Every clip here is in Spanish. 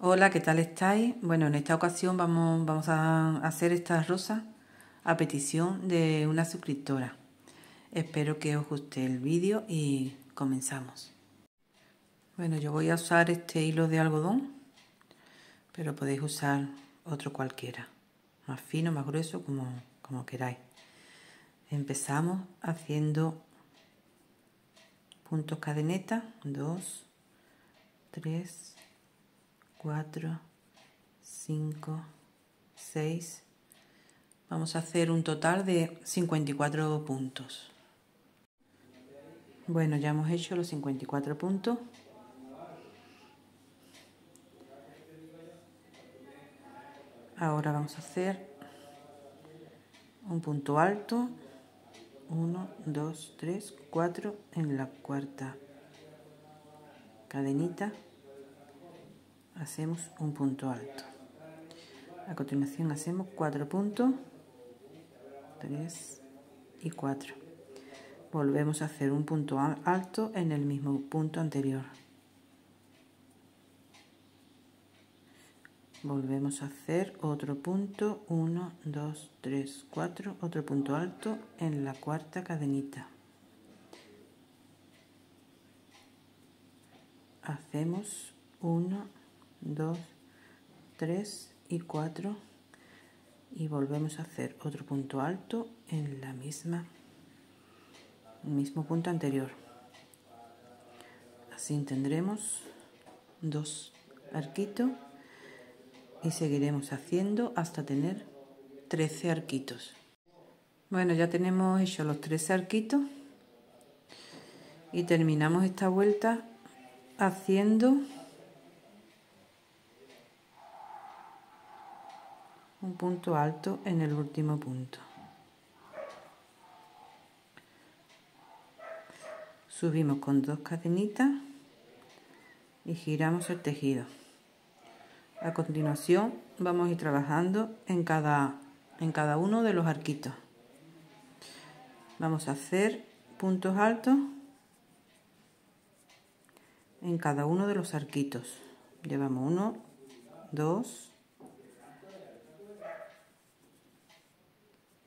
Hola, ¿qué tal estáis? Bueno, en esta ocasión vamos, vamos a hacer esta rosa a petición de una suscriptora. Espero que os guste el vídeo y comenzamos. Bueno, yo voy a usar este hilo de algodón, pero podéis usar otro cualquiera, más fino, más grueso, como, como queráis. Empezamos haciendo puntos cadeneta, 2, 3, 4, 5, 6. Vamos a hacer un total de 54 puntos. Bueno, ya hemos hecho los 54 puntos. Ahora vamos a hacer un punto alto. 1, 2, 3, 4 en la cuarta cadenita hacemos un punto alto. A continuación hacemos cuatro puntos, 3 y 4. Volvemos a hacer un punto alto en el mismo punto anterior. Volvemos a hacer otro punto, 1, 2, 3, 4, otro punto alto en la cuarta cadenita. Hacemos 1, 2, 3 y 4 y volvemos a hacer otro punto alto en la misma el mismo punto anterior. Así tendremos dos arquitos y seguiremos haciendo hasta tener 13 arquitos. Bueno ya tenemos hecho los 13 arquitos y terminamos esta vuelta haciendo un punto alto en el último punto. Subimos con dos cadenitas y giramos el tejido. A continuación vamos a ir trabajando en cada, en cada uno de los arquitos. Vamos a hacer puntos altos en cada uno de los arquitos. Llevamos uno, dos,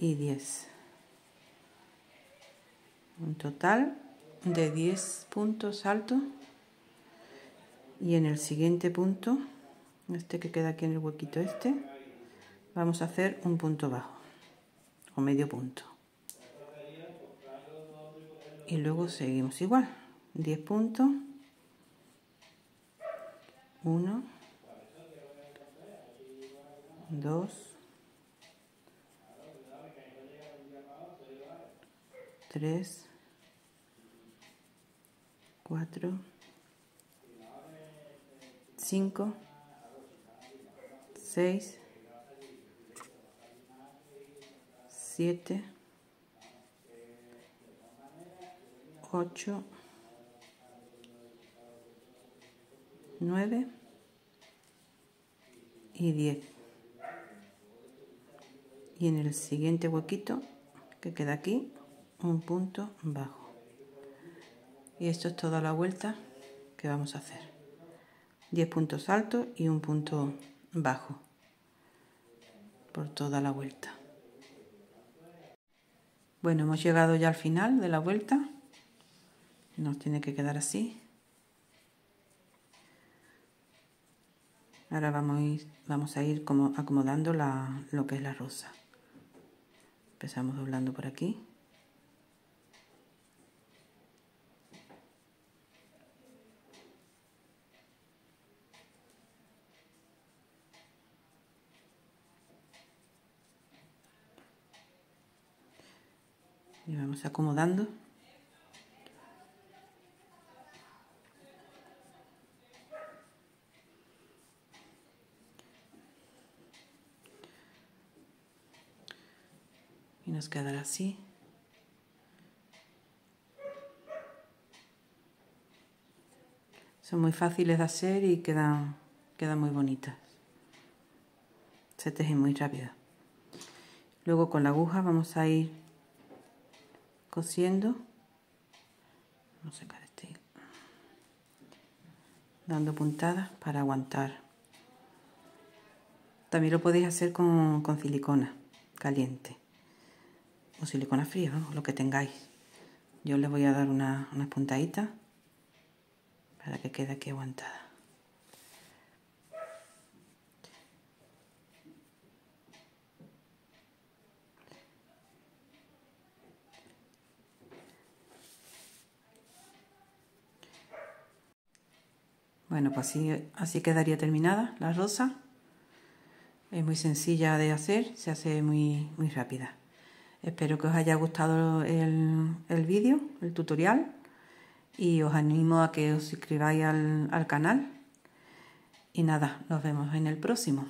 y 10. Un total de 10 puntos altos. Y en el siguiente punto, este que queda aquí en el huequito este, vamos a hacer un punto bajo o medio punto. Y luego seguimos igual. 10 puntos. 1 2 3, 4, 5, 6, 7, 8, 9 y 10. Y en el siguiente huequito que queda aquí un punto bajo. Y esto es toda la vuelta que vamos a hacer. 10 puntos altos y un punto bajo. Por toda la vuelta. Bueno hemos llegado ya al final de la vuelta. Nos tiene que quedar así. Ahora vamos a ir, vamos a ir como acomodando la, lo que es la rosa. Empezamos doblando por aquí y vamos acomodando. Y nos quedará así. Son muy fáciles de hacer y quedan, quedan muy bonitas. Se tejen muy rápido. Luego con la aguja vamos a ir cosiendo. Vamos a sacar este dando puntadas para aguantar. También lo podéis hacer con, con silicona caliente o silicona fría, lo que tengáis. Yo le voy a dar una, unas puntaditas para que quede aquí aguantada. Bueno, pues así, así quedaría terminada la rosa. Es muy sencilla de hacer, se hace muy, muy rápida. Espero que os haya gustado el, el vídeo, el tutorial y os animo a que os suscribáis al, al canal. Y nada, nos vemos en el próximo.